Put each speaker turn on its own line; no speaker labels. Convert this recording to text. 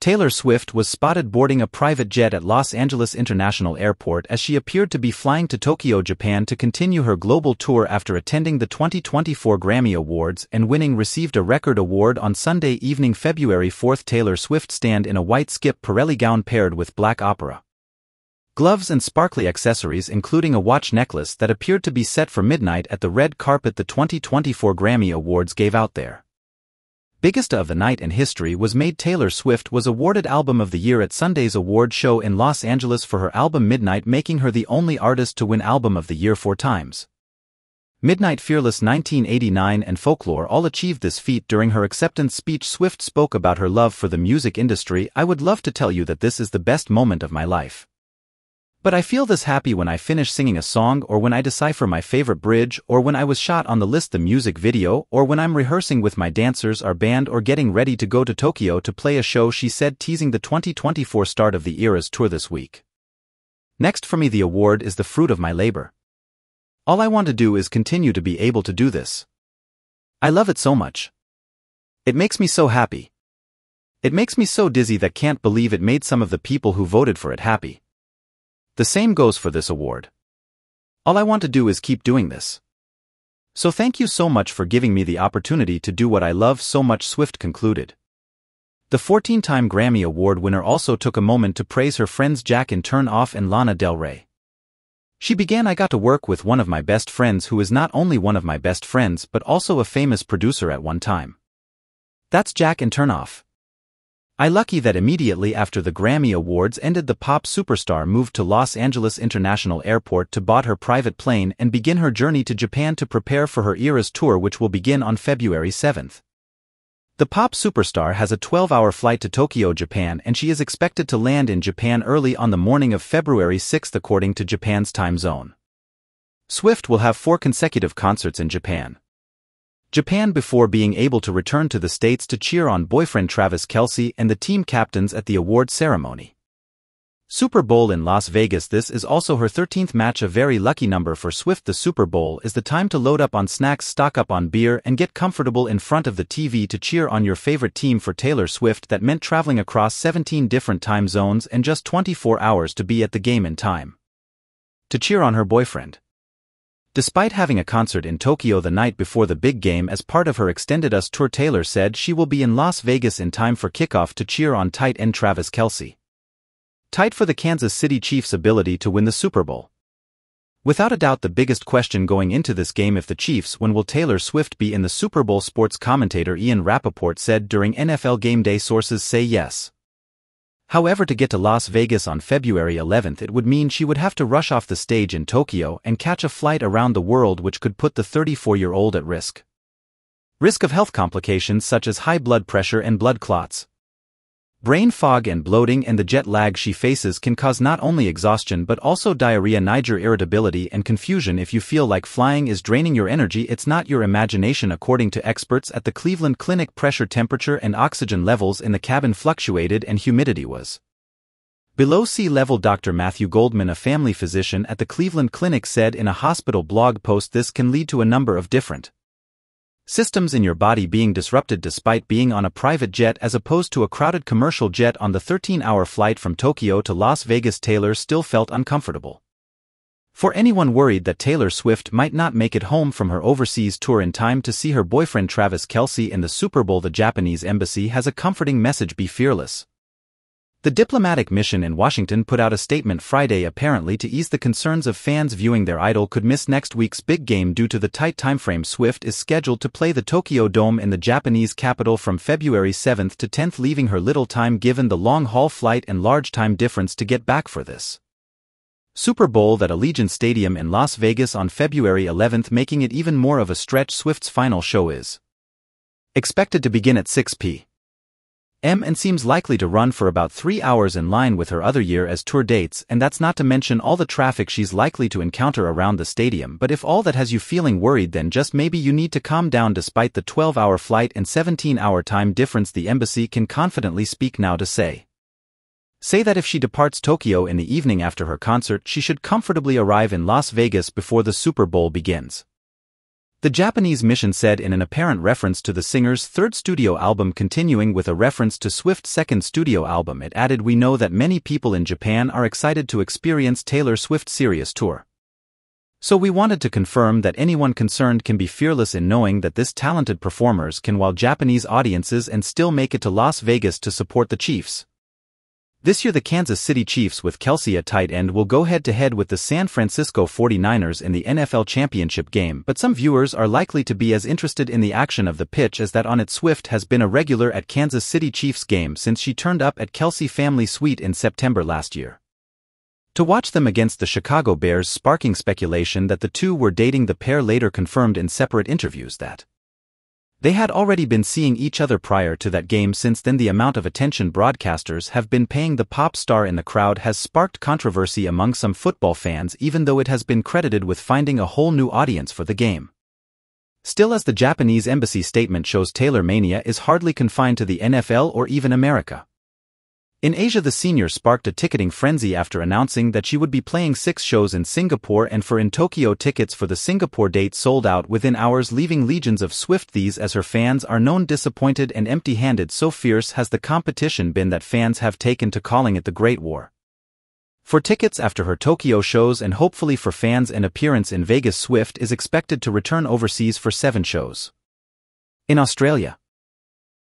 Taylor Swift was spotted boarding a private jet at Los Angeles International Airport as she appeared to be flying to Tokyo, Japan to continue her global tour after attending the 2024 Grammy Awards and winning received a record award on Sunday evening February 4. Taylor Swift stand in a white Schiaparelli gown paired with black opera. Gloves and sparkly accessories including a watch necklace that appeared to be set for midnight at the red carpet the 2024 Grammy Awards gave out there biggest of the night in history was made Taylor Swift was awarded Album of the Year at Sunday's award show in Los Angeles for her album Midnight making her the only artist to win Album of the Year four times. Midnight Fearless 1989 and Folklore all achieved this feat during her acceptance speech Swift spoke about her love for the music industry I would love to tell you that this is the best moment of my life. But I feel this happy when I finish singing a song or when I decipher my favorite bridge or when I was shot on the list the music video or when I'm rehearsing with my dancers or band or getting ready to go to Tokyo to play a show she said teasing the 2024 start of the Eras tour this week. Next for me the award is the fruit of my labor. All I want to do is continue to be able to do this. I love it so much. It makes me so happy. It makes me so dizzy that can't believe it made some of the people who voted for it happy. The same goes for this award. All I want to do is keep doing this. So thank you so much for giving me the opportunity to do what I love so much Swift concluded. The 14-time Grammy Award winner also took a moment to praise her friends Jack Antonoff and Lana Del Rey. She began I got to work with one of my best friends who is not only one of my best friends but also a famous producer at one time. That's Jack Antonoff. I lucky that immediately after the Grammy Awards ended the pop superstar moved to Los Angeles International Airport to board her private plane and begin her journey to Japan to prepare for her Eras tour which will begin on February 7th. The pop superstar has a 12-hour flight to Tokyo, Japan and she is expected to land in Japan early on the morning of February 6 according to Japan's time zone. Swift will have four consecutive concerts in Japan. Japan before being able to return to the States to cheer on boyfriend Travis Kelce and the team captains at the award ceremony. Super Bowl in Las Vegas This is also her 13th match a very lucky number for Swift The Super Bowl is the time to load up on snacks stock up on beer and get comfortable in front of the TV to cheer on your favorite team for Taylor Swift that meant traveling across 17 different time zones and just 24 hours to be at the game in time. To cheer on her boyfriend. Despite having a concert in Tokyo the night before the big game as part of her Extended Us tour Taylor said she will be in Las Vegas in time for kickoff to cheer on tight end Travis Kelce. Tight for the Kansas City Chiefs' ability to win the Super Bowl. Without a doubt the biggest question going into this game if the Chiefs when will Taylor Swift be in the Super Bowl sports commentator Ian Rapoport said during NFL Game Day sources say yes. However to get to Las Vegas on February 11th it would mean she would have to rush off the stage in Tokyo and catch a flight around the world which could put the 34-year-old at risk. Risk of health complications such as high blood pressure and blood clots. Brain fog and bloating and the jet lag she faces can cause not only exhaustion but also diarrhea Niger irritability and confusion if you feel like flying is draining your energy it's not your imagination according to experts at the Cleveland Clinic pressure temperature and oxygen levels in the cabin fluctuated and humidity was below sea level Dr. Matthew Goldman a family physician at the Cleveland Clinic said in a hospital blog post this can lead to a number of different systems in your body being disrupted despite being on a private jet as opposed to a crowded commercial jet on the 13-hour flight from Tokyo to Las Vegas Taylor still felt uncomfortable. For anyone worried that Taylor Swift might not make it home from her overseas tour in time to see her boyfriend Travis Kelce in the Super Bowl the Japanese embassy has a comforting message be fearless. The diplomatic mission in Washington put out a statement Friday apparently to ease the concerns of fans viewing their idol could miss next week's big game due to the tight timeframe Swift is scheduled to play the Tokyo Dome in the Japanese capital from February 7th to 10th leaving her little time given the long-haul flight and large time difference to get back for this. Super Bowl at Allegiant Stadium in Las Vegas on February 11th making it even more of a stretch Swift's final show is expected to begin at 6 p. M and seems likely to run for about three hours in line with her other Eras tour dates and that's not to mention all the traffic she's likely to encounter around the stadium but if all that has you feeling worried then just maybe you need to calm down despite the 12-hour flight and 17-hour time difference the embassy can confidently speak now to say. Say that if she departs Tokyo in the evening after her concert she should comfortably arrive in Las Vegas before the Super Bowl begins. The Japanese mission said in an apparent reference to the singer's third studio album continuing with a reference to Swift's second studio album it added we know that many people in Japan are excited to experience Taylor Swift's Eras tour. So we wanted to confirm that anyone concerned can be fearless in knowing that this talented performers can wow Japanese audiences and still make it to Las Vegas to support the Chiefs. This year the Kansas City Chiefs with Kelce at tight end will go head-to-head with the San Francisco 49ers in the NFL championship game but some viewers are likely to be as interested in the action of the pitch as that on it Swift has been a regular at Kansas City Chiefs game since she turned up at Kelce Family Suite in September last year. To watch them against the Chicago Bears sparking speculation that the two were dating the pair later confirmed in separate interviews that they had already been seeing each other prior to that game since then the amount of attention broadcasters have been paying the pop star in the crowd has sparked controversy among some football fans even though it has been credited with finding a whole new audience for the game. Still as the Japanese embassy statement shows Taylor Mania is hardly confined to the NFL or even America. In Asia the senior sparked a ticketing frenzy after announcing that she would be playing six shows in Singapore and for in Tokyo tickets for the Singapore date sold out within hours leaving legions of Swifties as her fans are known disappointed and empty-handed so fierce has the competition been that fans have taken to calling it the Great War. For tickets after her Tokyo shows and hopefully for fans an appearance in Vegas Swift is expected to return overseas for seven shows. In Australia,